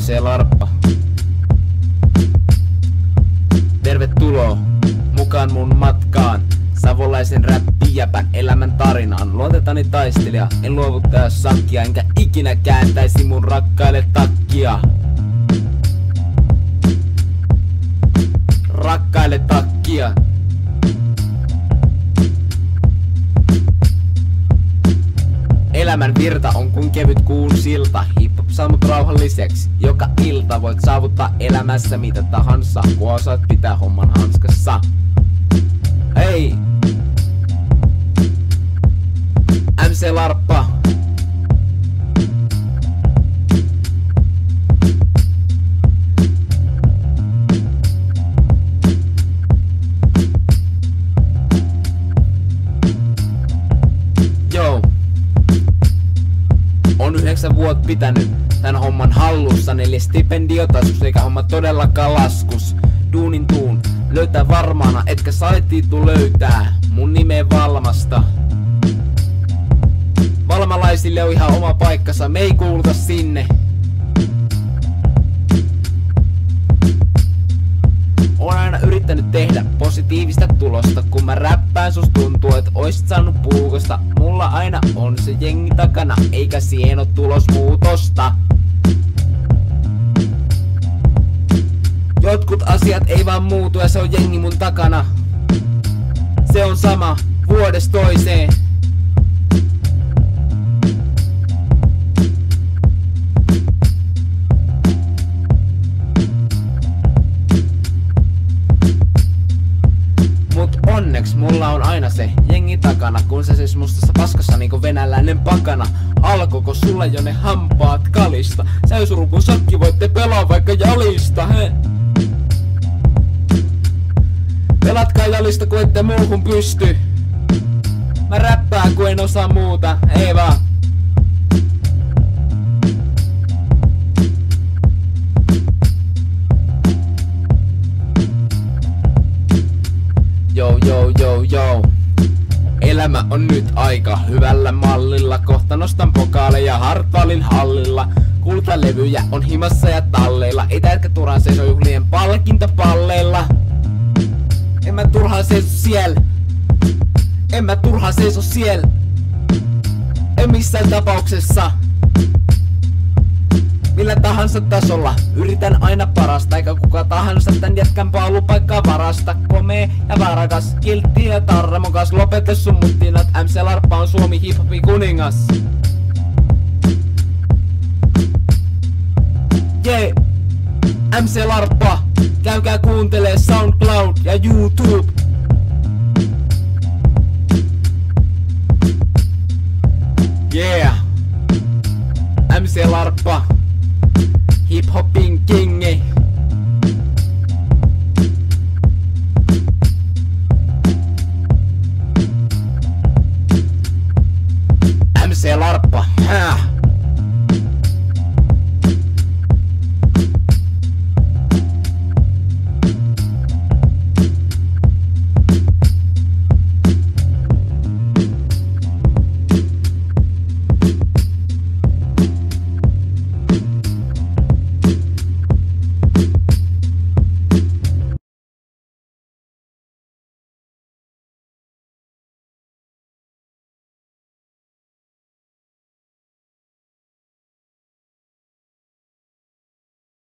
MC Larppa. Tervetuloa mukaan mun matkaan. Savolaisen räppijäpän elämän tarinaan Luotetani taistelija, en luovuttaja sakkia Enkä ikinä kääntäisi mun rakkaille takkia Rakkaille takkia Elämän virta on kuin kevyt kuun silta. Hip-hop saa mut rauhalliseksi. Joka ilta voit saavuttaa elämässä mitä tahansa. Kun osaat pitää homman hanskassa. Hei! MC Larppa yhdeksän vuotta pitänyt tän homman hallussa Neljä stipendiotasus eikä homma todellakaan laskus. Duunin tuun löytää varmana etkä saitiitu löytää. Mun nimeä Valmasta. Valmalaisille on ihan oma paikkansa, me ei kuuluta sinne. Oon aina yrittänyt tehdä positiivista tulosta. Kun mä räppään sus tuntuu et oisit saanut puukosta. Mulla aina on se jengi takana Eikä siihen oo tulos muutosta. Jotkut asiat ei vaan muutu ja se on jengi mun takana. Se on sama vuodesta toiseen Mut onneks mulla on aina se jengi takana Kun se siis mustassa paskassa niinku venäläinen pakana Alkoiko sulla jo ne hampaat kalista? Sä ei suru kun sakki voitte pelaa vaikka jalista, he? Pelatkaa jalista kun ette muuhun pysty Mä räppään kun en osaa muuta, ei vaan Joo, joo. Elämä on nyt aika hyvällä mallilla. Kohta nostan pokaaleja Hartwallin hallilla. Kultalevyjä on himassa ja talleilla. Ei tärkä turhaan seiso juhlien palkintopalleilla. En mä turhaan seiso siellä. En mä turhaan seiso siellä. En missään tapauksessa. Millä tahansa tasolla. Yritän aina parasta Eikä kuka tahansa tän jätkän paalupaikkaa varasta. Komee ja varakas Kiltti ja tarramokas. Lopeta sun muttinat MC Larppa on Suomi hiphopin kuningas. Jee yeah. MC Larppa Käykää kuuntelee SoundCloud ja YouTube Hip-hopin kingi MC Larppa, häh?